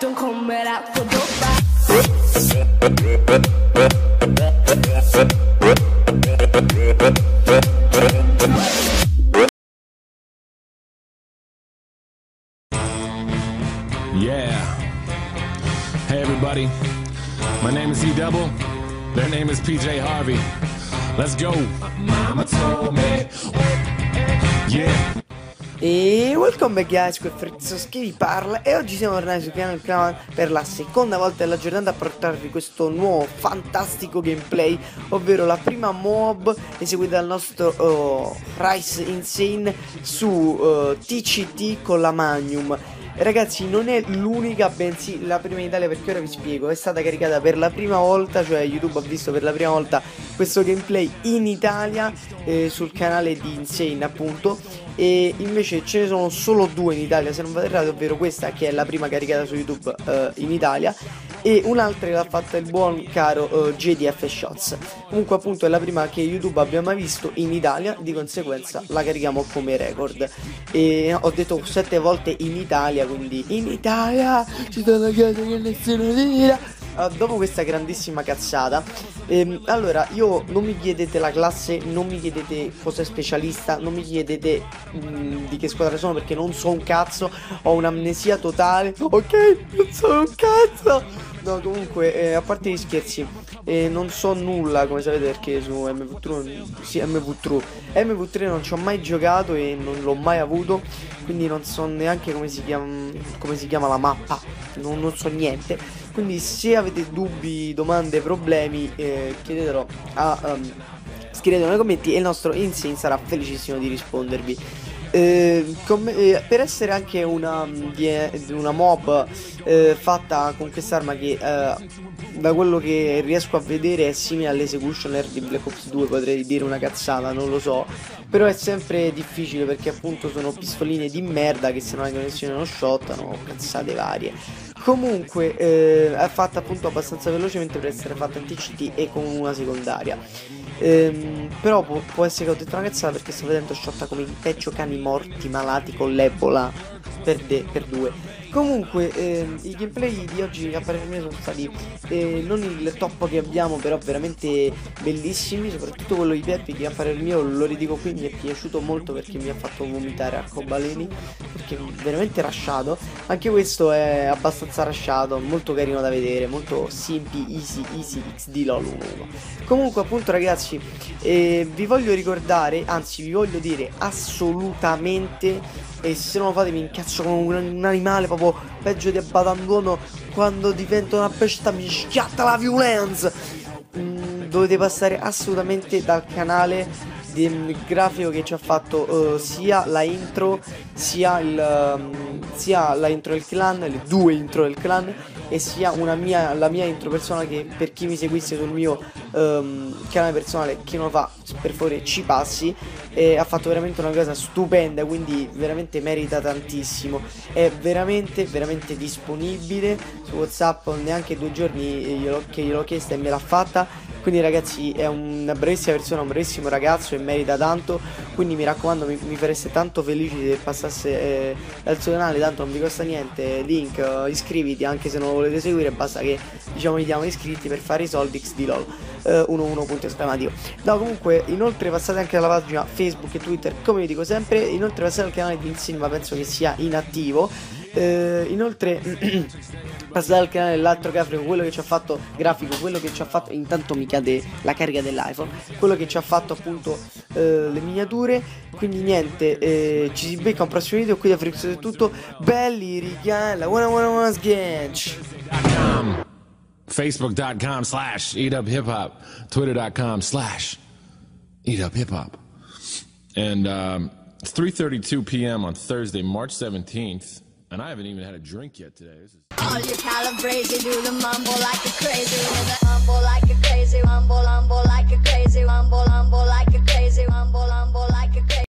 De kommer att få doppa Yeah. Hey, everybody. My name is E Double. Their name is PJ Harvey. Let's go. Mama told me. Yeah. E welcome back guys, qui è Frizzo che vi parla. E oggi siamo tornati sul canale Clan per la seconda volta della giornata a portarvi questo nuovo fantastico gameplay Ovvero la prima mob eseguita dal nostro oh, Rice Insane su uh, TCT con la Magnum Ragazzi non è l'unica bensì la prima in Italia perché ora vi spiego. È stata caricata per la prima volta cioè YouTube ha visto per la prima volta questo gameplay in Italia eh, sul canale di Insane appunto. E invece ce ne sono solo due in Italia se non vado errato ovvero questa che è la prima caricata su YouTube eh, in Italia e un'altra l'ha fatta il buon caro eh, JDF Shots. Comunque appunto è la prima che YouTube abbia mai visto in Italia. Di conseguenza la carichiamo come record. E ho detto sette volte in Italia quindi in Italia ci sono cose che nessuno dirà Uh, dopo questa grandissima cazzata, ehm, allora io non mi chiedete la classe, non mi chiedete cosa è specialista, non mi chiedete mh, di che squadra sono perché non so un cazzo, ho un'amnesia totale. Ok, non so un cazzo. No, comunque, eh, a parte gli scherzi, eh, non so nulla, come sapete, perché su MV3, sì, MV3, MV3 non ci ho mai giocato e non l'ho mai avuto, quindi non so neanche come si chiama, come si chiama la mappa, non, non so niente. Quindi se avete dubbi, domande, problemi, eh, chiedetelo a... Um, scrivetelo nei commenti e il nostro Insane sarà felicissimo di rispondervi. Eh, com- eh, per essere anche una, di- una mob eh, fatta con quest'arma che eh, da quello che riesco a vedere è simile all'Executioner di Black Ops 2 potrei dire una cazzata non lo so però è sempre difficile perché appunto sono pistoline di merda che se non hai connessione non shottano cazzate varie comunque eh, è fatta appunto abbastanza velocemente per essere fatta in TCT e con una secondaria. Ehm, però può, può, essere che ho detto una cazzata perché sto vedendo shotta come i peggio cani morti malati con l'ebola per, de, per due. Comunque, ehm, i gameplay di oggi a parere mio sono stati eh, non il top che abbiamo, però veramente bellissimi. Soprattutto quello di Peppi, che a parere mio lo ridico qui, mi è piaciuto molto perché mi ha fatto vomitare arcobaleni. Perché è veramente rasciato. Anche questo è abbastanza rasciato, molto carino da vedere, molto simpi, easy, easy XD LOL 1-1. Comunque, appunto, ragazzi, eh, vi voglio ricordare, anzi, vi voglio dire assolutamente e se non lo fate mi incazzo come un, un, animale proprio peggio di Abatanduono quando divento una bestia mi schiatta la violenza. Mm, dovete passare assolutamente dal canale del grafico che ci ha fatto uh, sia la intro sia, il, um, sia la intro del clan le due intro del clan e sia mia, la mia intro personale che per chi mi seguisse sul mio um, canale personale chi non lo fa per favore ci passi e ha fatto veramente una cosa stupenda quindi veramente merita tantissimo. È veramente veramente disponibile su whatsapp neanche due giorni glielo, che gliel'ho chiesta e me l'ha fatta quindi ragazzi è una bravissima persona, un bravissimo ragazzo e merita tanto. Quindi mi raccomando mi, mi fareste tanto felici se passasse eh, dal suo canale Tanto non vi costa niente, link, uh, iscriviti anche se non lo volete seguire Basta che diciamo gli diamo iscritti per fare i soldi X LOL uh, 11 punto esclamativo. No comunque inoltre passate anche alla pagina Facebook e Twitter come vi dico sempre Inoltre passate al canale di Insinma penso che sia inattivo uh, Inoltre passate al canale dell'altro grafico, quello che ci ha fatto grafico, quello che ci ha fatto intanto mi cade la carica dell'iPhone, quello che ci ha fatto appunto eh, le miniature. Quindi niente, eh, ci si becca un prossimo video qui da Frix è tutto. Belli richiami, la buona buona buona sketch. Facebook.com slash eat up hip hop, Twitter.com slash eat up hip hop. And um, it's 3:32 p.m. on Thursday, March 17th. And I haven't even had a drink yet today. This is All you calabrese do the mumble like a crazy like a crazy like